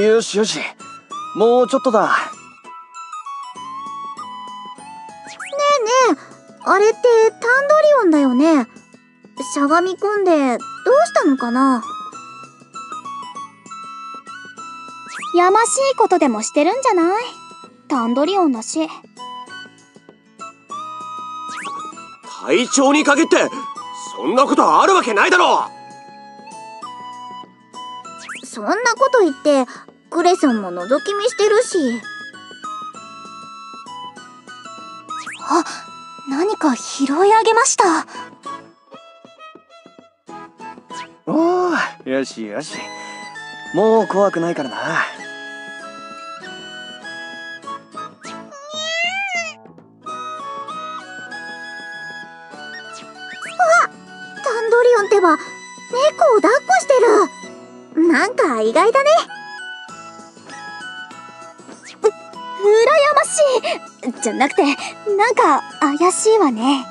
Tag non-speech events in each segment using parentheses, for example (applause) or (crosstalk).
よしよし。もうちょっとだ。ねえねえあれってタンドリオンだよね。しゃがみ込んでどうしたのかな？やましいことでもしてるんじゃない？タンドリオンだし。隊長に限ってそんなことあるわけないだろそんなこと言ってクレソンも覗き見してるし。あ何か拾い上げました。おおよしよし。もう怖くないからな。タンドリオンってば猫を抱っこしてるなんか意外だね。う羨ましい。じゃなくてなんか怪しいわね。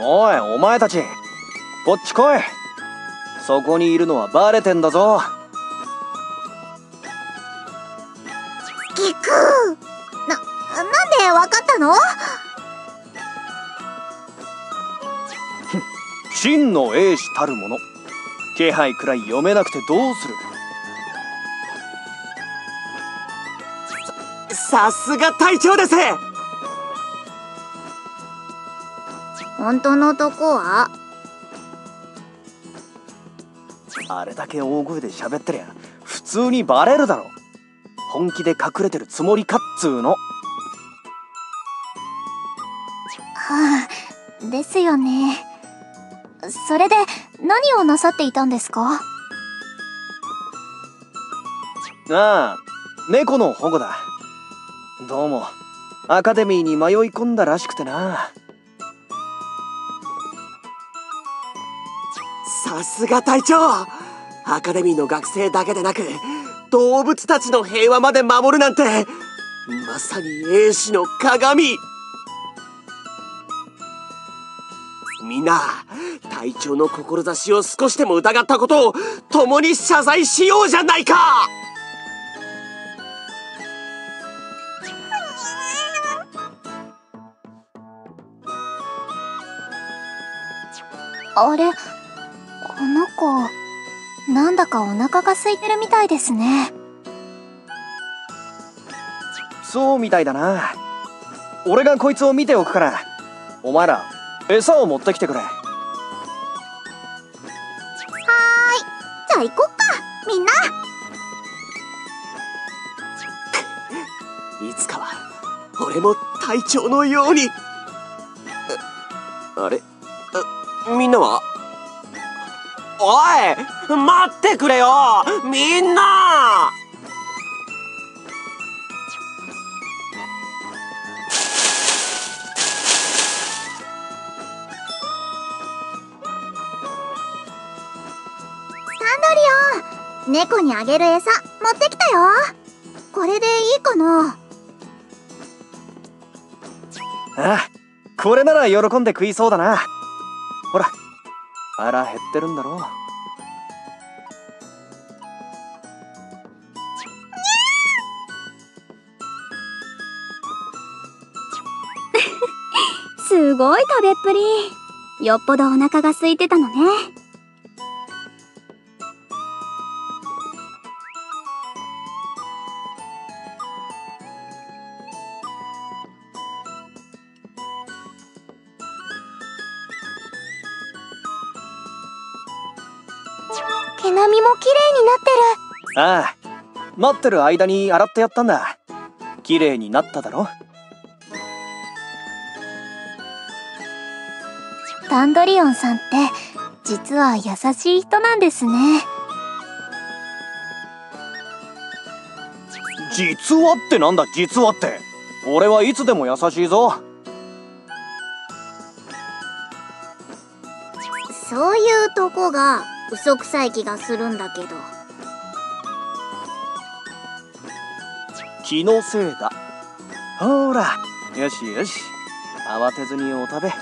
おいお前たち。こっち来い。そこにいるのはバレてんだぞ。真の英士たるもの。気配くらい読めなくてどうする？さすが隊長です。本当のとこは？あれだけ大声で喋ってりゃ普通にバレるだろ。本気で隠れてるつもりかっつうの。はあですよねそれで何をなさっていたんですか？ああ猫の保護だ。どうもアカデミーに迷い込んだらしくてな。さすが隊長アカデミーの学生だけでなく動物たちの平和まで守るなんてまさに英士の鏡みんな。隊長の志を少しでも疑ったことを共に謝罪しようじゃないか。あれこの子なんだかお腹が空いてるみたいですね。そうみたいだな。俺がこいつを見ておくから。お前ら餌を持ってきてくれ。はーい。じゃあ行こっかみんな。いつかは俺も隊長のように。ああれ？あみんなは？おい待ってくれよみんな猫にあげる餌持ってきたよ。これでいいかな。ああこれなら喜んで食いそうだな。ほら腹減ってるんだろ (laughs) すごい食べっぷり。よっぽどお腹が空いてたのね待ってる間に洗ってやったんだ。綺麗になっただろ？タンドリオンさんって実は優しい人なんですね。実はってなんだ？実はって。俺はいつでも優しいぞ。そういうとこが嘘くさい気がするんだけど気のせいだ。ほらよしよし。慌てずにお食べ。わあ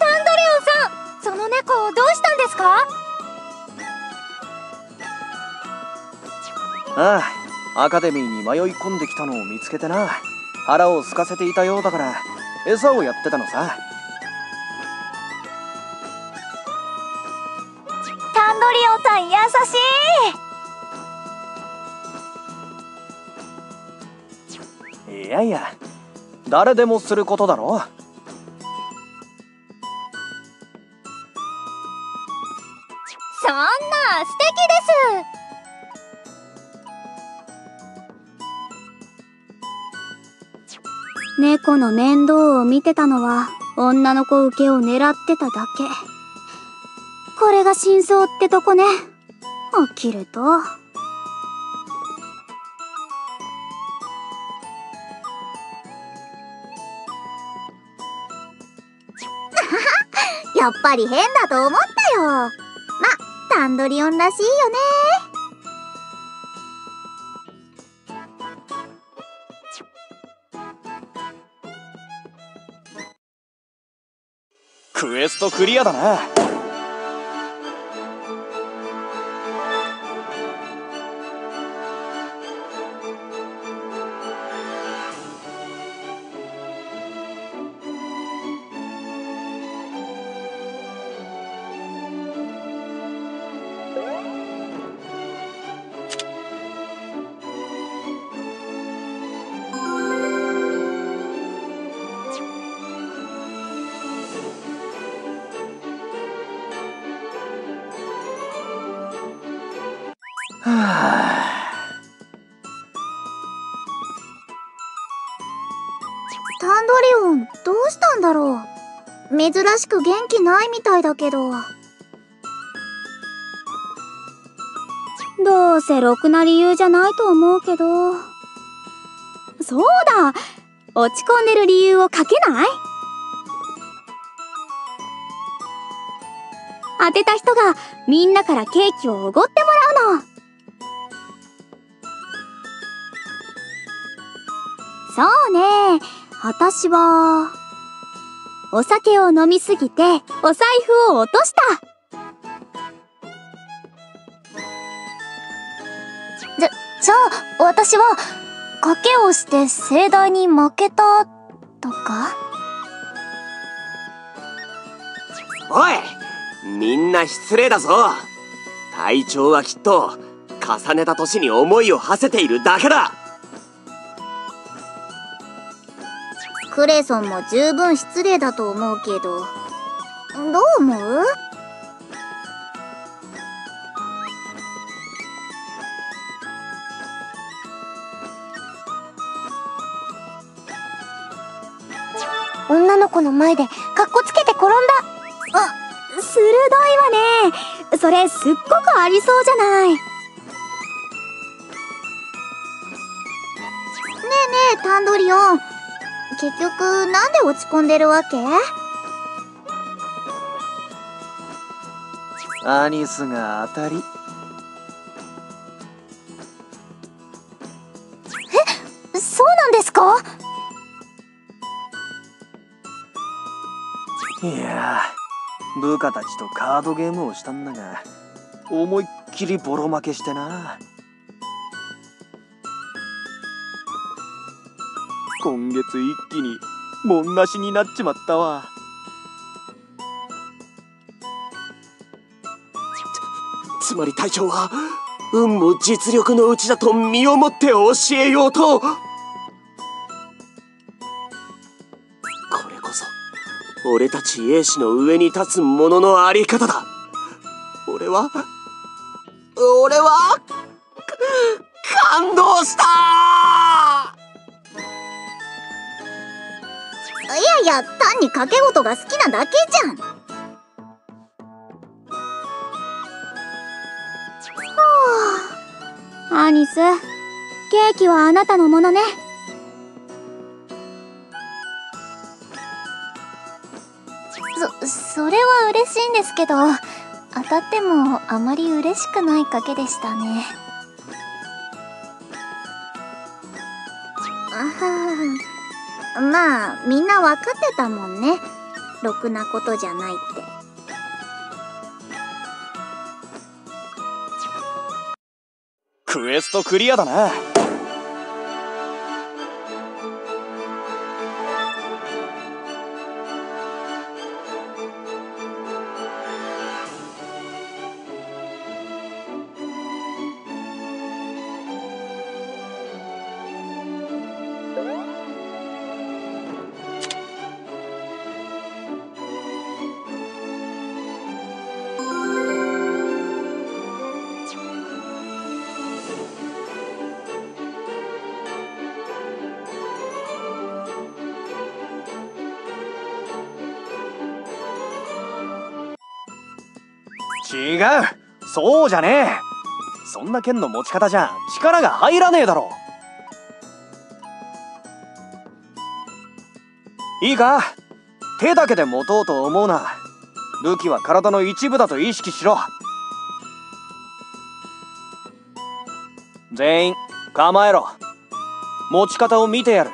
タンドリオンさん。その猫どうしたんですか？ああアカデミーに迷い込んできたのを見つけてな。腹を空かせていたようだから餌をやってたのさ。タンドリオンさん優しい。いやいや誰でもすることだろ。そんな素敵です。猫の面倒を見てたのは女の子受けを狙ってただけ。これが真相ってとこね。起きると。(laughs) やっぱり変だと思ったよ。まタンドリオンらしいよね。クエストクリアだな。タンドリオンどうしたんだろう。珍しく元気ないみたいだけど。どうせろくな理由じゃないと思うけど。そうだ。落ち込んでる理由を書けない？当てた人がみんなからケーキをおごってそうね。私はお酒を飲みすぎてお財布を落とした。じゃじゃあ私は賭けをして盛大に負けたとか？おいみんな失礼だぞ。隊長はきっと重ねた年に思いを馳せているだけだ。クレソンも十分失礼だと思うけど。どう思う？女の子の前でカッコつけて転んだ。あ鋭いわね。それすっごくありそうじゃない。ねえねえタンドリオン。結局なんで落ち込んでるわけ？アニスが当たり。そうなんですか？いやー部下たちとカードゲームをしたんだが思いっきりボロ負けしてな今月一気にもんなしになっちまったわ。つまり隊長は運も実力のうちだと身をもって教えようと。これこそ俺たち英士の上に立つ者のあり方だ。俺は俺は感動したいやいや単に賭け事が好きなだけじゃん。はあ。アニスケーキはあなたのものね。そそれは嬉しいんですけど当たってもあまり嬉しくない賭けでしたねまあ、みんな分かってたもんね。ろくなことじゃないって。クエストクリアだな。う。そうじゃねえ。そんな剣の持ち方じゃ力が入らねえだろいいか？手だけで持とうと思うな。武器は体の一部だと意識しろ。全員構えろ。持ち方を見てやる。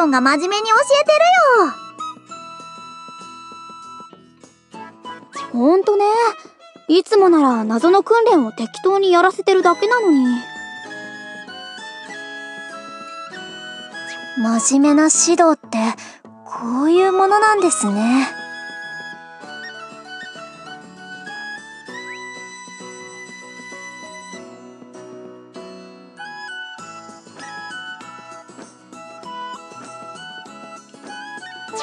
オンが真面目に教えてるよ。ほんとね。いつもなら謎の訓練を適当にやらせてるだけなのに。真面目な指導ってこういうものなんですね。ど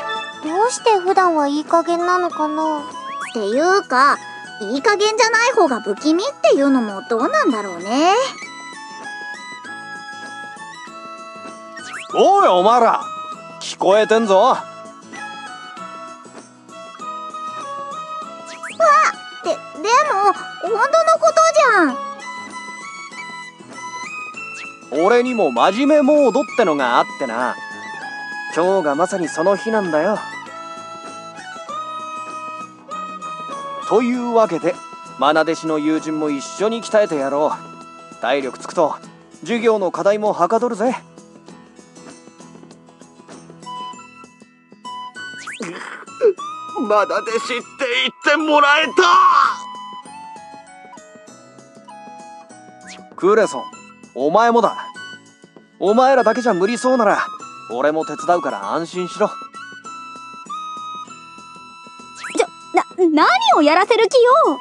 うして普段はいい加減なのかな？っていうかいい加減じゃない方が不気味っていうのもどうなんだろうね。おいお前ら。聞こえてんぞ。ででも本当のことじゃん。俺にも真面目モードってのがあってな今日がまさにその日なんだよ。というわけで愛弟子の友人も一緒に鍛えてやろう。体力つくと授業の課題もはかどるぜ。まだ弟子って言ってもらえた。クレソンお前もだ。お前らだけじゃ無理そうなら俺も手伝うから安心しろ。な何をやらせる気よ？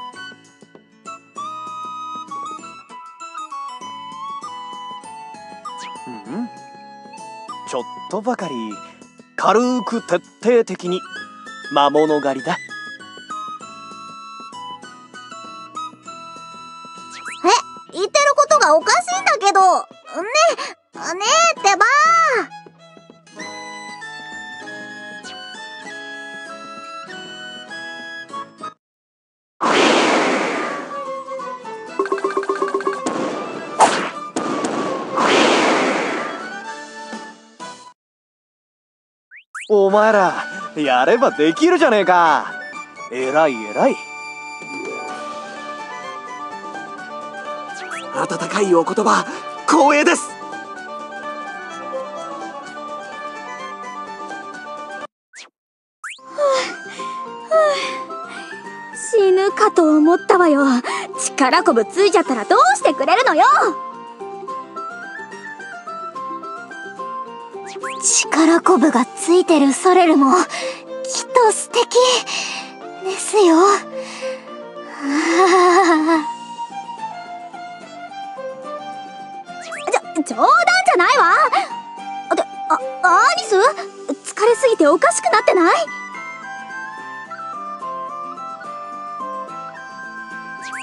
うん？ちょっとばかり。軽く徹底的に。魔物狩りだ前らやればできるじゃねえか。えらいえらい。温かいお言葉光栄です。死ぬかと思ったわよ。力こぶついちゃったらどうしてくれるのよ。力こぶがついてるソレルもきっと素敵ですよ。あじょ冗談じゃないわ。であアリス？疲れすぎておかしくなってない？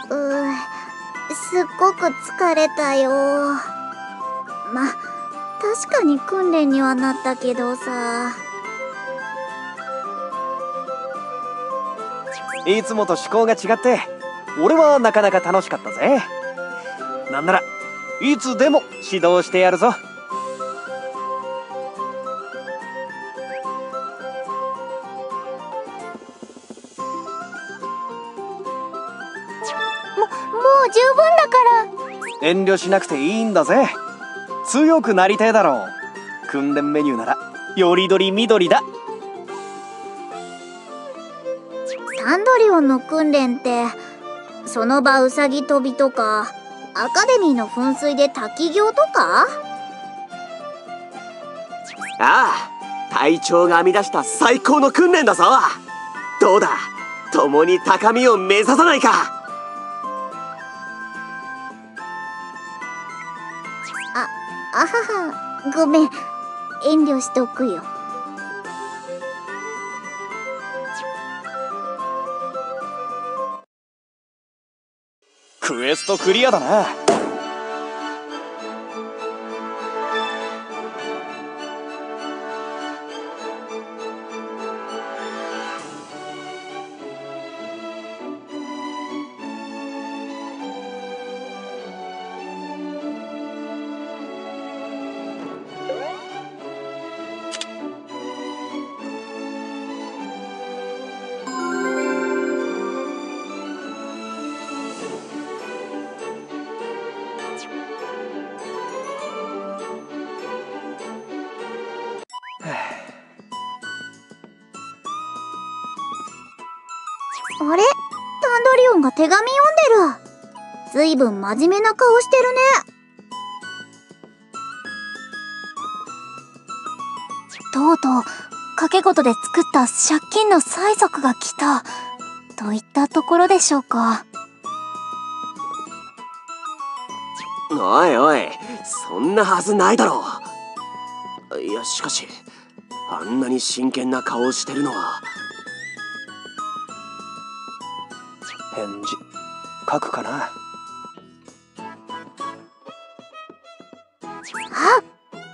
うすっごく疲れたよ。ま確かに訓練にはなったけどさ。いつもと趣向が違って俺はなかなか楽しかったぜ。なんならいつでも指導してやるぞ。もう十分だから。遠慮しなくていいんだぜ強くなりてえだろう。訓練メニューならよりどりみどりだ。サンドリオンの訓練ってその場うさぎ跳びとかアカデミーの噴水で滝行とか？ああ隊長が編み出した最高の訓練だぞ。どうだ？共に高みを目指さないかああははごめん。遠慮しておくよ。クエストクリアだな。あれ？タンドリオンが手紙読んでる。ずいぶん真面目な顔してるね。とうとう賭け事で作った借金の催促が来た。といったところでしょうか。おいおいそんなはずないだろう。いやしかしあんなに真剣な顔をしてるのは返事書くかな？あ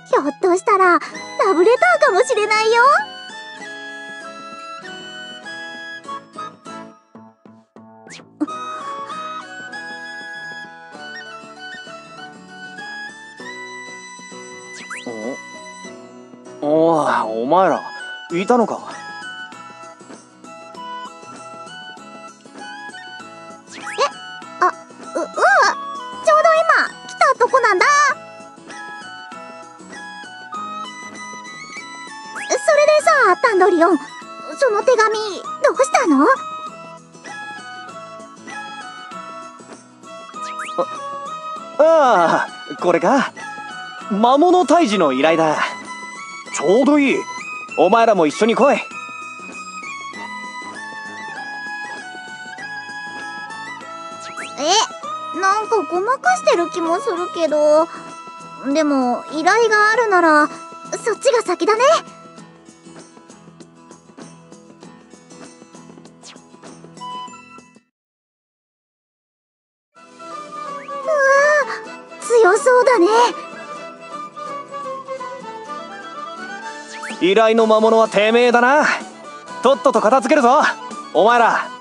ひょっとしたらラブレターかもしれないよ。おおーお前らいたのか？(laughs) ああこれか。魔物退治の依頼だ。ちょうどいい。お前らも一緒に来い。えなんかごまかしてる気もするけど。でも依頼があるならそっちが先だね。依頼の魔物はてめえだな。とっとと片付けるぞ。お前ら。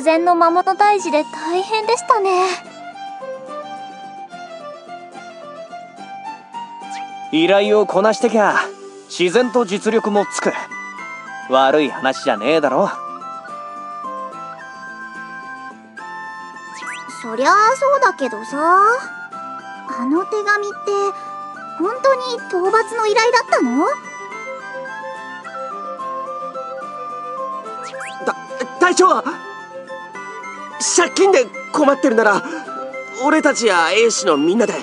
突然の魔物退治で大変でしたね。依頼をこなしてきゃ自然と実力もつく。悪い話じゃねえだろそりゃあそうだけどさ。あの手紙って本当に討伐の依頼だったの？だ隊長借金で困ってるなら俺たちや英士のみんなで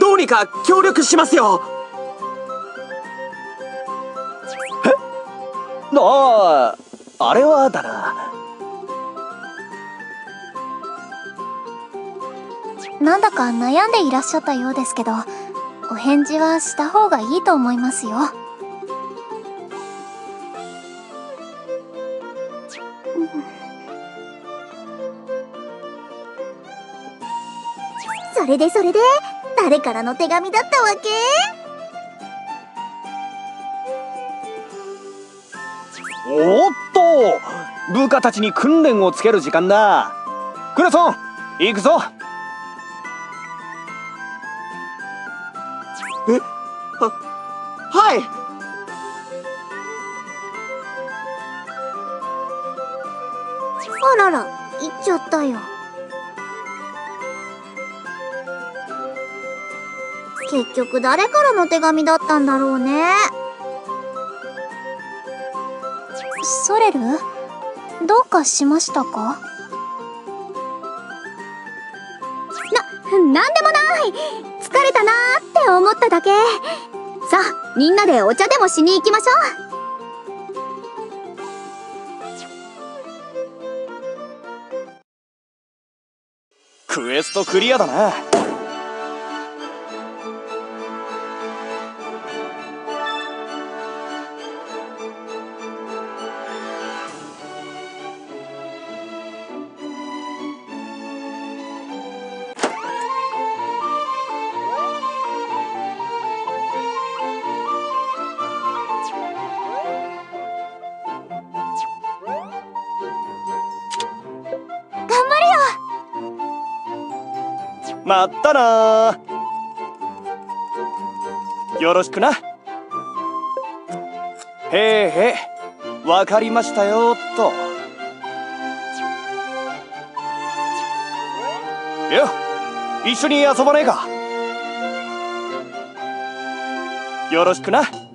どうにか協力しますよ。あああれはだな。なんだか悩んでいらっしゃったようですけどお返事はした方がいいと思いますよそれでそれで誰からの手紙だったわけ？おっと部下たちに訓練をつける時間だ。クレソン行くぞ。局誰からの手紙だったんだろうね。ソレルどうかしましたか？な、なんでもない。疲れたなーって思っただけ。さあ、みんなでお茶でもしに行きましょう。クエストクリアだな。まったな。よろしくな。へえへえわかりましたよっと。よ一緒に遊ばねえか。よろしくな。